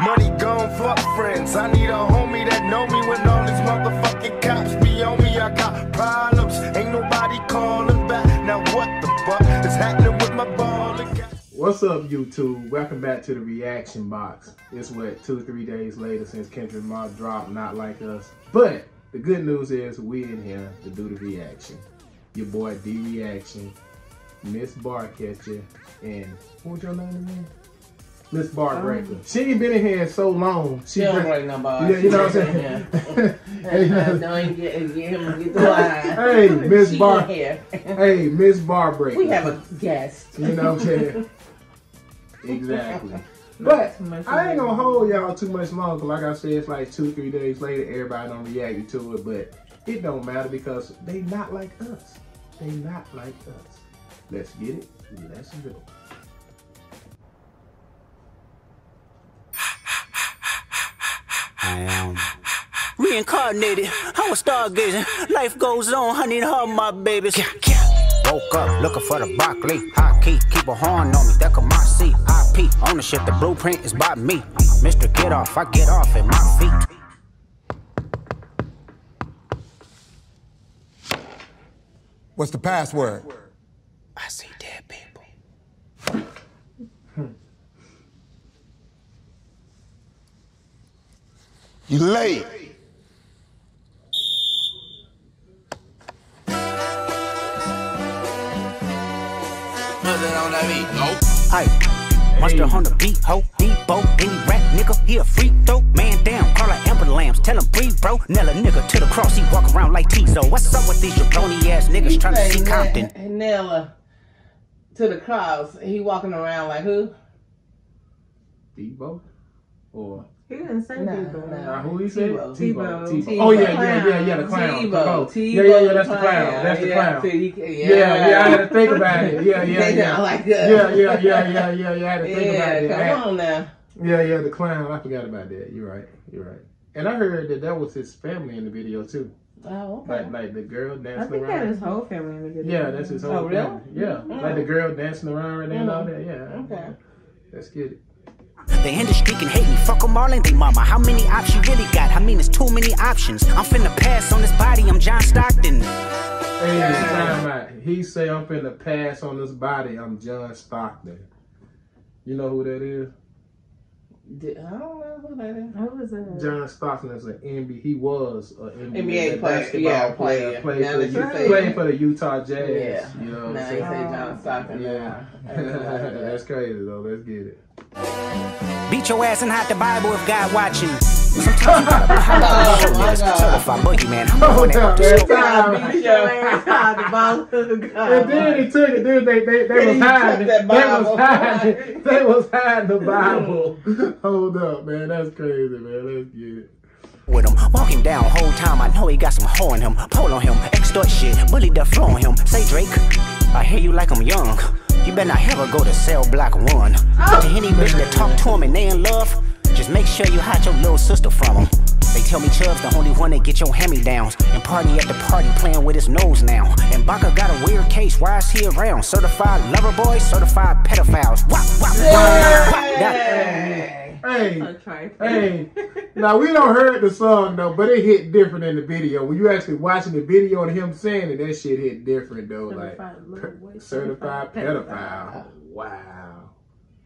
Money gone, fuck friends. I need a homie that know me when all these motherfucking cops be on me. I got problems, ain't nobody calling back. Now what the fuck is happening with my ball? What's up, YouTube? Welcome back to the reaction box. It's what two, or three days later since Kendrick Lamar dropped "Not Like Us." But the good news is we in here to do the reaction. Your boy D Reaction, Miss Barcatcher, and what was your name again? Miss Barbreaker. Um, she ain't been in here so long. She, don't break no bars. Yeah, you know what I'm saying? hey, don't get, get him get the line. Hey, Miss Bar. hey, Miss Barbreaker. We have a guest. You know what I'm saying? exactly. But I ain't gonna hold y'all too much longer. Like I said, it's like two, three days later, everybody don't react to it, but it don't matter because they not like us. They not like us. Let's get it. Let's go. I am reincarnated. I was stargazing. Life goes on, honey, all my babies. Yeah, yeah. Woke up looking for the broccoli. High key, keep a horn on me. That could my seat. IP ownership, the blueprint is by me. Mr. Get Off, I get off at my feet. What's the password? I see dead people. Hmm. You late. on nope. Aye. Monster on the beat, ho, Debo, any rap nigga, he a freak though. Man down, call like Amber Lambs, tell him breathe, bro. Nella nigga to the cross, he walk around like Tizo. What's up with these jabroni ass niggas trying to see Compton? Nella to the cross, he walking around like who? Debo? Or he didn't say nah, Debo. Nah. who he said? Tebow. Tebow. Tebow. Oh yeah, yeah, yeah, yeah, the clown. Tebow. Tebow. Yeah, yeah, yeah, that's the clown. That's the clown. Yeah, yeah, yeah, I had to think about it. Yeah, yeah, yeah. like that. Yeah, yeah, yeah, yeah, yeah, yeah. I had to think about it. Come on now. Yeah, yeah, the clown. I forgot about that. You're right. You're right. And I heard that that was his family in the video too. Oh, okay. Like, like the girl dancing I think around. that his whole family in the video. Yeah, that's his whole oh, family. Yeah, mm. like the girl dancing around and mm. all that. Yeah. Okay. Let's get it. They in the street can hate me, fuck them all and they mama. How many options you really got? I mean, it's too many options. I'm finna pass on this body, I'm John Stockton. Hey, time out. He say I'm finna pass on this body, I'm John Stockton. You know who that is? Did, I don't know who that is. Who is that? John Stockton is an NBA. He was an NBA, NBA player. Basketball yeah, player. Played, for the, played for the Utah Jazz. Yeah. You know what now I'm saying? say John Stockton. Yeah. That's crazy though. Let's get it. Beat your ass and hide the Bible if God watching. Sometimes you gotta hide the certified boogeyman. I'm going to beat your ass, hide the Bible. And then he took it. dude. they they they was hiding. They was hiding. They was hiding the Bible. Hold up, man. That's crazy, man. Let's get it with him. Walking down whole time, I know he got some hoe in him. Pull on him, extort shit, bully the flow on him. Say Drake, I hear you like I'm young. You better not ever go to cell block one. Oh. To any bitch that talk to him and they in love, just make sure you hide your little sister from him. They tell me Chubb's the only one that get your hand-me-downs And party at the party playing with his nose now And Baka got a weird case, why is he around? Certified lover boys, certified pedophiles wop, wop, Hey, hey. now we don't heard the song though, but it hit different in the video. When you actually watching the video and him saying it, that shit hit different though. Certified like certified, pedophile. pedophile. Wow.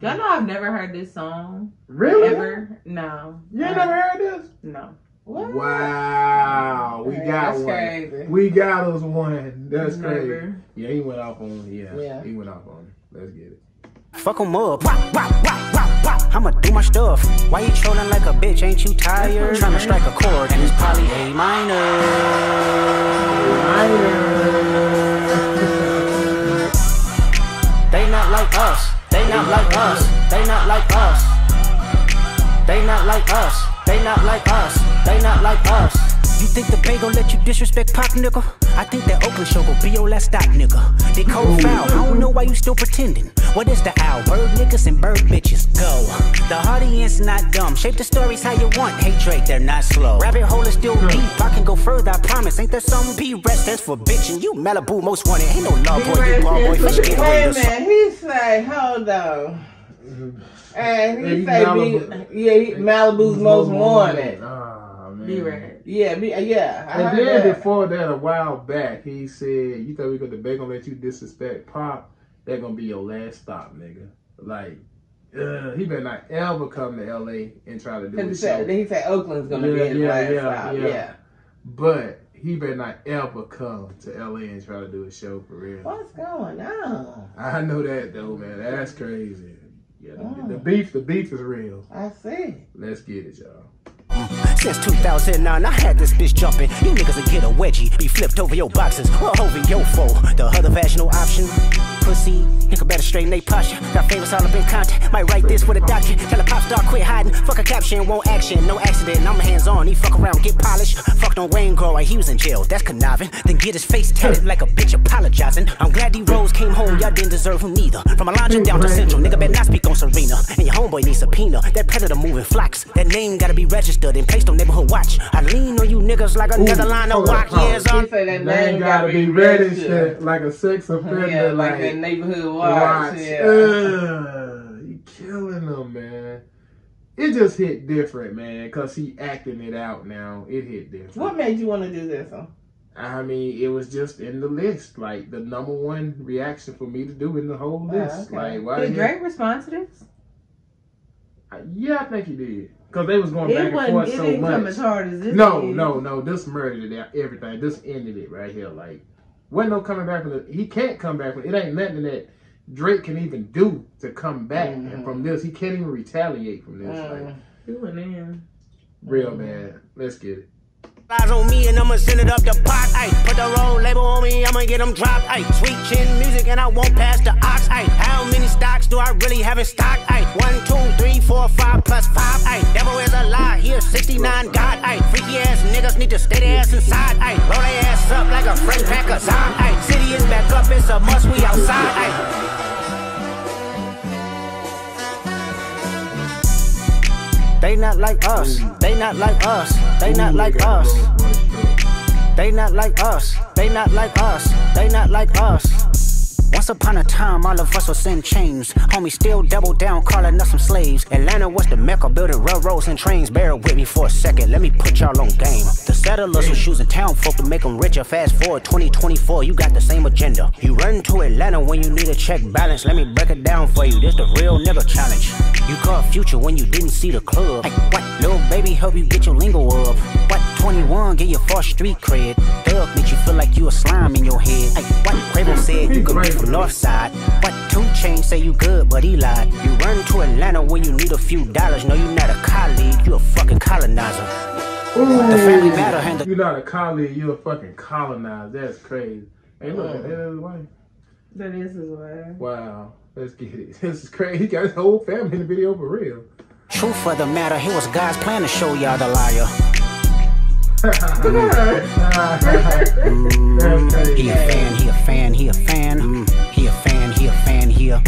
Y'all know I've never heard this song. Really? Ever? No. You ain't never heard this? No. What? Wow, we got one. Crazy. We got us one. That's never. crazy. Yeah, he went off on. Yeah, yeah, he went off on. It. Let's get it. Fuck em up. Wop, wop, wop, wop, wop. I'ma do my stuff. Why you trolling like a bitch? Ain't you tired? Trying to strike a chord and it's probably A minor. they not like us. They not like us. They not like us. They not like us. They not like us. They not like us. You think the Bay gon' let you disrespect Pop, nigga? I think that Oakland show gon' be your last stop, nigga. They cold foul, I don't know why you still pretending. What is the owl? Bird niggas and bird bitches, go. The audience not dumb, shape the stories how you want. Hey Drake, they're not slow. Rabbit hole is still deep, I can go further, I promise. Ain't there some be rest that's for bitching? You Malibu most wanted, ain't no love boy, you ball boy, fish get away. Wait a minute, he say, hold on. And he Hey, say, Malibu. be, yeah, he, Malibu's most wanted. Ah, man. Be right. Yeah, me, yeah. I And then that. before that, a while back, he said, "You thought we gonna they gonna let you disrespect Pop? They're gonna be your last stop, nigga." Like, uh, he better not ever come to L.A. and try to do he said, show. then he said Oakland's gonna Yeah, be his yeah, last yeah, stop. yeah. Yeah. But he better not ever come to L.A. and try to do a show for real. What's going on? I know that though, man. That's crazy. Yeah, the, Oh. the beef, the beef is real. I see. Let's get it, y'all. Since 2009, I had this bitch jumping. You niggas will get a wedgie, be flipped over your boxes, or over your foe. The other vaginal option, pussy. Nigga better straighten they posture. Got favors all up in contact. Might write this with a doctor. Tell a pop star quit hiding. Fuck a caption, won't action. No accident, I'm hands on. He fuck around, get polished. Fucked on Wayne Grower, he was in jail. That's conniving. Then get his face tatted like a bitch apologizing. I'm glad D Rose came home, y'all didn't deserve him neither. From Alondra down to Central, nigga better not speak on Serena. And your homeboy needs subpoena. That predator moving flocks. That name gotta be registered and placed on neighborhood watch. I lean on you niggas like another line of hold walk. Years on. said that They name gotta be registered like a sex offender. Yeah, like, like that neighborhood watch. watch. Yeah. Ugh, you killing them, man. It just hit different, man, cause he acting it out now. It hit different. What made you want to do this? Huh? I mean, it was just in the list, like the number one reaction for me to do in the whole Ah, list. okay. Like, why? Did the Drake respond to this? Hell- Yeah, I think he did, cause they was going It back and forth It so didn't come much. as hard as this. No, did. no, no. This murdered it, everything. This ended it right here. Like, wasn't no coming back from the. He can't come back from it. Ain't nothing that Drake can even do to come back Mhm. and from this. He can't even retaliate from this. Mm. Like, He went in. real bad. Let's get it. Eyes on me and I'ma send it up the pot. Ay, put the roll label on me, I'ma get them dropped. Ay, sweet chin music and I won't pass the ox. Ay, how many stocks do I really have in stock? Ay, one, two, three, four, five plus five. Ay, devil is a lie. Here 69 God. Ay, freaky ass niggas need to stay their ass inside. Ay, roll their ass up like a fresh pack of Zon. Ay, city is back up, it's a must. We outside. Ay. They not like us. They not like us. They not like us. They not like us. They not like us. They not like us. Once upon a time, all of us was in chains. Homie still double down, calling us some slaves. Atlanta was the mecca, building railroads and trains. Bear with me for a second, let me put y'all on game. The settlers was choosing town folk to make them richer. Fast forward 2024, you got the same agenda. You run to Atlanta when you need a check balance. Let me break it down for you. This the real nigga challenge. You caught future when you didn't see the club. Hey, what? Little baby help you get your lingo up. What? 21 get your first street cred. Thug make you feel like you a slime in your head. Hey, what? Quavo said you could be from North Side. What? Two Chains say you good, but he lied. You run to Atlanta when you need a few dollars. No, you're not a colleague, you a fucking colonizer. Ooh, The family matter handle. You're not a colleague, you're a fucking colonizer. That's crazy. Hey, look, that is his. That is his way. Wow. Let's get it. This is crazy. He got his whole family in the video for real. Truth of the matter, it was God's plan to show y'all the liar. He a fan, he a fan, he a fan. He a fan, he a fan, he a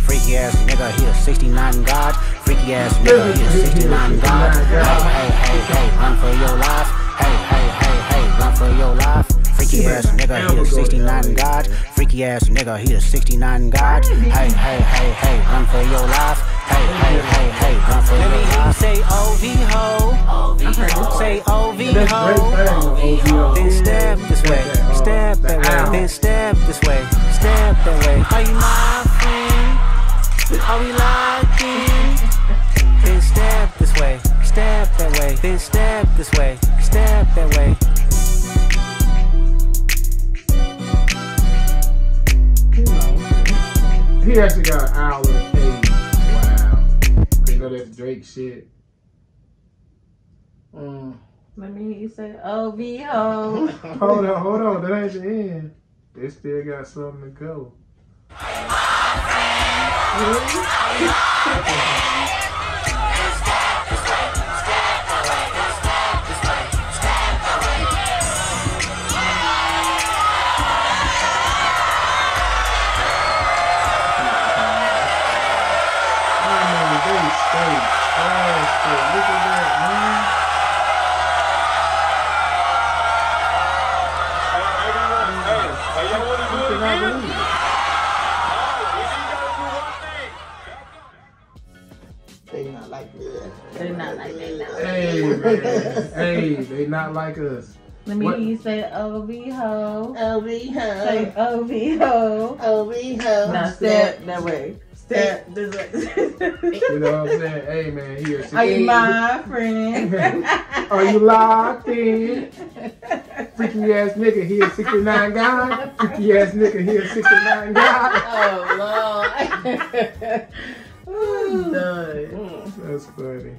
freaky ass nigga. He a 69 God. Freaky ass nigga, he a 69 God. Hey, hey, hey, hey, run for your life. Hey, hey, hey, hey, run for your life. Freaky ass nigga, he a 69 God. Freaky ass nigga, he a 69 God. Hey, hey, hey, hey, run for your life. Hey, hey, hey, hey, run for your life. Say OV ho. Say OV-ho. Then step this way, step that way, then step this way, step that way. Are you my friend? Are we locked in? Then step this way, step that way, then step this way, step that way. He actually got an hour shit. Mm. Let me hear you say OVO. Hold on, hold on. That ain't the end. They still got something to go. they not like us. Let me What? hear you say OV ho. OV Say ho. OV ho. OV ho. Now step that way. Step this way. You know what I'm saying? Hey, man, here. Are you my friend? Are you locked in? Freaky ass nigga here, 69 guy. Freaky ass nigga here, 69 guy. Oh, Lord. Done. That's funny.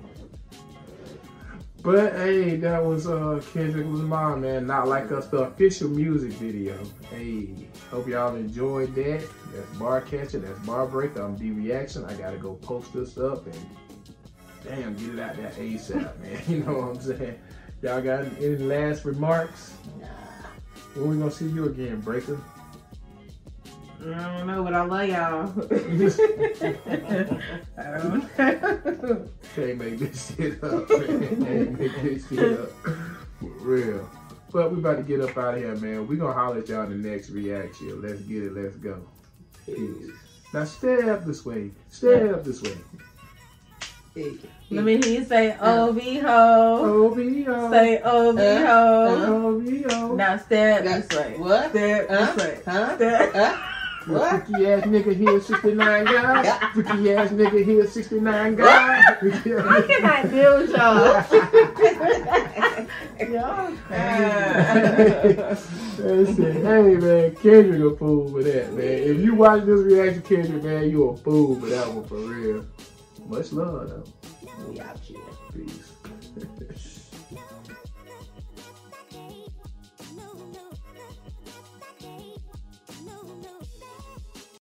But hey, that was uh Kendrick Lamar, man. Not like us, the official music video. Hey, hope y'all enjoyed that. That's Bar Catcher, that's Bar Breaker. I'm D Reaction. I gotta go post this up and damn, get it out there ASAP, man. You know what I'm saying? Y'all got any last remarks? Nah. When we gonna see you again, Breaker? I don't know, but I love y'all. I don't know. Can't make this shit up, man. Can't make this shit up. For real. But we about to get up out of here, man. We gonna holler at y'all in the next reaction. Let's get it, let's go. Peace. Now step this way. Step this way. Let me hear you say OV ho. OVO. Say OV uh, ho. Uh. OVO. Now step That's this way. What? Step Huh? this way. Huh? Step. Huh? You What? freaky ass nigga here, 69 guys. Freaky ass nigga here, 69 guys. I cannot deal with y'all. y'all That's. Hey man, Kendrick a fool for that, man. If you watch this reaction, Kendrick, man, you a fool for that one for real. Much love though. We out here. Peace.